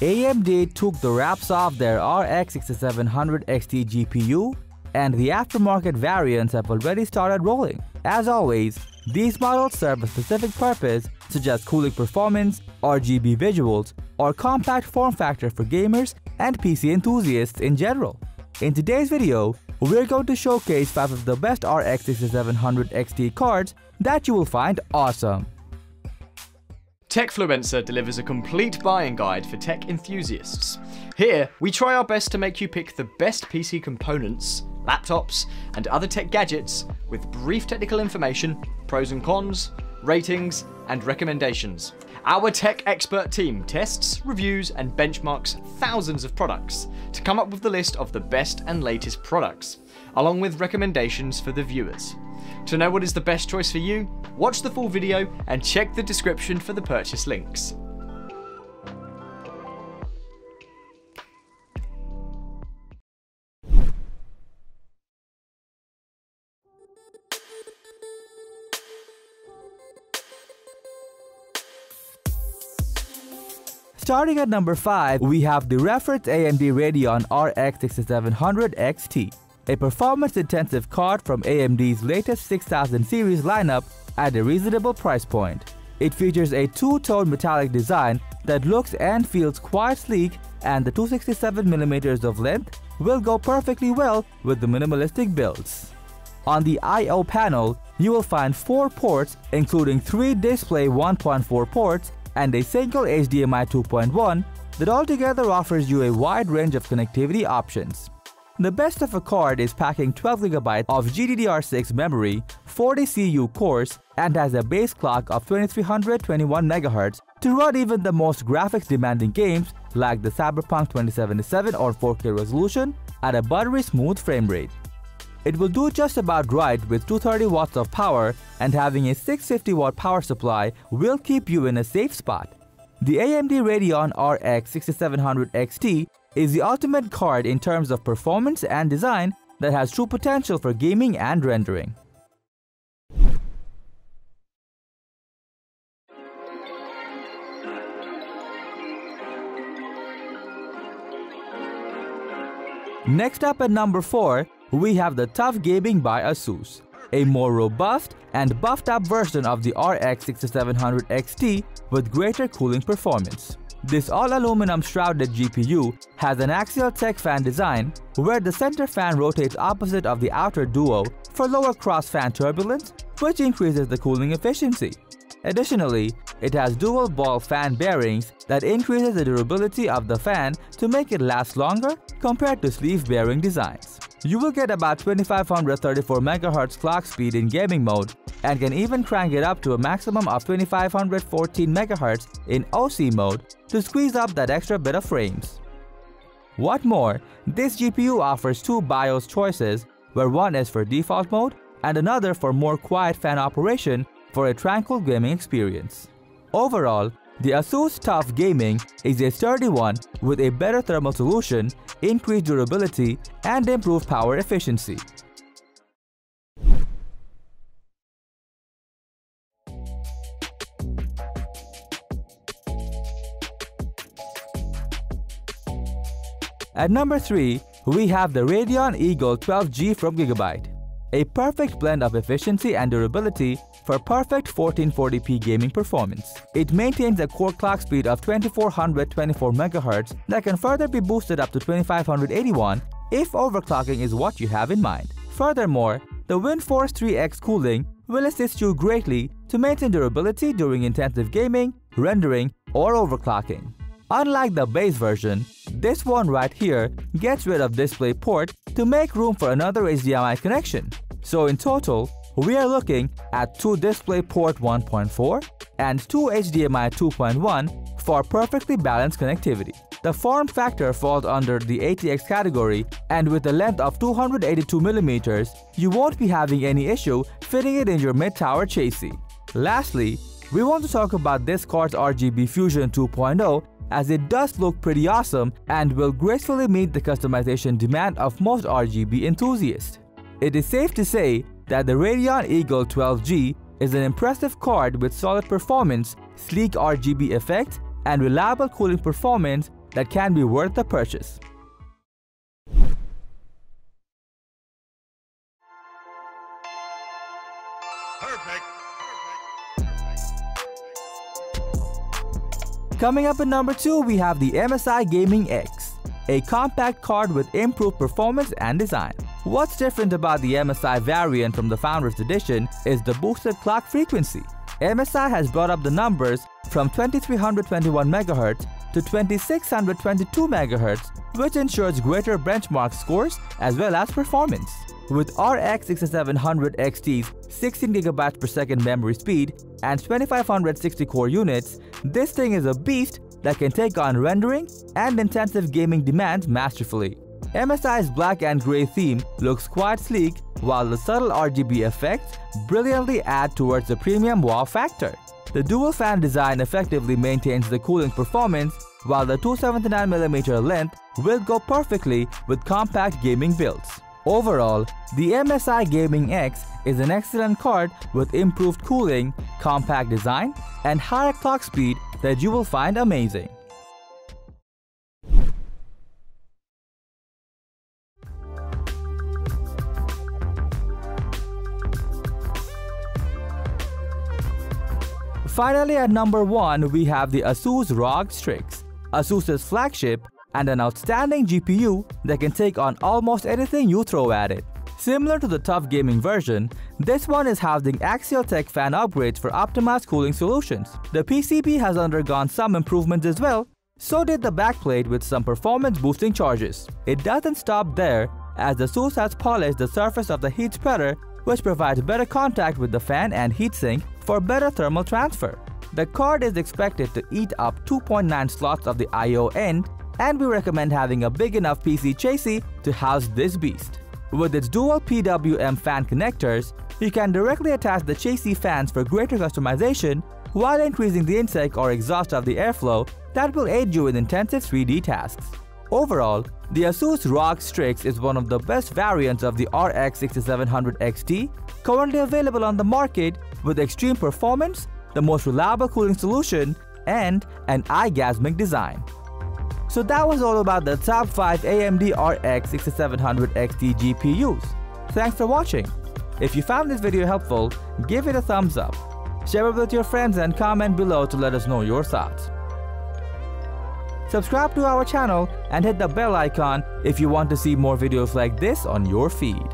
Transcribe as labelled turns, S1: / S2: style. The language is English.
S1: AMD took the wraps off their RX 6700 XT GPU and the aftermarket variants have already started rolling. As always, these models serve a specific purpose such as cooling performance, RGB visuals, or compact form factor for gamers and PC enthusiasts in general. In today's video, we're going to showcase 5 of the best RX 6700 XT cards that you will find awesome.
S2: Techfluencer delivers a complete buying guide for tech enthusiasts. Here, we try our best to make you pick the best PC components, laptops, and other tech gadgets with brief technical information, pros and cons, ratings, and recommendations. Our tech expert team tests, reviews, and benchmarks thousands of products to come up with the list of the best and latest products, along with recommendations for the viewers. To know what is the best choice for you, watch the full video and check the description for the purchase links.
S1: Starting at number 5, we have the reference AMD Radeon RX 6700 XT a performance-intensive card from AMD's latest 6000 series lineup at a reasonable price point. It features a two-tone metallic design that looks and feels quite sleek and the 267mm of length will go perfectly well with the minimalistic builds. On the I.O. panel, you will find 4 ports including 3 display 1.4 ports and a single HDMI 2.1 that altogether offers you a wide range of connectivity options. The best of a card is packing 12GB of GDDR6 memory, 40 CU cores, and has a base clock of 2321MHz to run even the most graphics demanding games like the Cyberpunk 2077 or 4K resolution at a buttery smooth frame rate. It will do just about right with 230 watts of power and having a 650 watt power supply will keep you in a safe spot. The AMD Radeon RX 6700 XT is the ultimate card in terms of performance and design that has true potential for gaming and rendering. Next up at number 4, we have the TUF Gaming by ASUS, a more robust and buffed up version of the RX 6700 XT with greater cooling performance. This all-aluminum shrouded GPU has an axial tech fan design where the center fan rotates opposite of the outer duo for lower cross-fan turbulence, which increases the cooling efficiency. Additionally, it has dual ball fan bearings that increases the durability of the fan to make it last longer compared to sleeve bearing designs. You will get about 2534 MHz clock speed in gaming mode and can even crank it up to a maximum of 2514 MHz in OC mode to squeeze up that extra bit of frames. What more, this GPU offers two BIOS choices where one is for default mode and another for more quiet fan operation for a tranquil gaming experience. Overall, the ASUS TUF Gaming is a sturdy one with a better thermal solution, increased durability, and improved power efficiency. At number 3, we have the Radeon Eagle 12G from Gigabyte. A perfect blend of efficiency and durability for perfect 1440p gaming performance. It maintains a core clock speed of 2424 MHz that can further be boosted up to 2581 if overclocking is what you have in mind. Furthermore, the WindForce 3X cooling will assist you greatly to maintain durability during intensive gaming, rendering, or overclocking. Unlike the base version, this one right here gets rid of DisplayPort to make room for another HDMI connection. So in total, we are looking at two DisplayPort 1.4 and two HDMI 2.1 for perfectly balanced connectivity. The form factor falls under the ATX category and with a length of 282mm, you won't be having any issue fitting it in your mid-tower chassis. Lastly, we want to talk about this card's RGB Fusion 2.0 as it does look pretty awesome and will gracefully meet the customization demand of most RGB enthusiasts. It is safe to say that the Radeon Eagle 12G is an impressive card with solid performance, sleek RGB effect, and reliable cooling performance that can be worth the purchase. Perfect. Coming up at number 2, we have the MSI Gaming X, a compact card with improved performance and design. What's different about the MSI variant from the Founders Edition is the boosted clock frequency. MSI has brought up the numbers from 2321 MHz to 2622 MHz, which ensures greater benchmark scores as well as performance. With RX 6700 XT's 16GB per second memory speed and 2560 core units, this thing is a beast that can take on rendering and intensive gaming demands masterfully. MSI's black and grey theme looks quite sleek while the subtle RGB effects brilliantly add towards the premium wow factor. The dual fan design effectively maintains the cooling performance while the 279mm length will go perfectly with compact gaming builds. Overall, the MSI Gaming X is an excellent card with improved cooling, compact design, and higher clock speed that you will find amazing. Finally at number 1 we have the ASUS ROG Strix, ASUS's flagship and an outstanding GPU that can take on almost anything you throw at it. Similar to the TUF Gaming version, this one is housing Axial Tech fan upgrades for optimized cooling solutions. The PCB has undergone some improvements as well, so did the backplate with some performance boosting charges. It doesn't stop there, as the ASUS has polished the surface of the heat spreader which provides better contact with the fan and heatsink for better thermal transfer. The card is expected to eat up 2.9 slots of the I.O. end and we recommend having a big enough PC chassis to house this beast. With its dual PWM fan connectors, you can directly attach the chassis fans for greater customization while increasing the intake or exhaust of the airflow that will aid you in intensive 3D tasks. Overall, the ASUS ROG Strix is one of the best variants of the RX 6700 XT, currently available on the market with extreme performance, the most reliable cooling solution, and an eye-gasmic design. So that was all about the top 5 AMD RX 6700 XT GPUs. Thanks for watching. If you found this video helpful, give it a thumbs up. Share it with your friends and comment below to let us know your thoughts. Subscribe to our channel and hit the bell icon if you want to see more videos like this on your feed.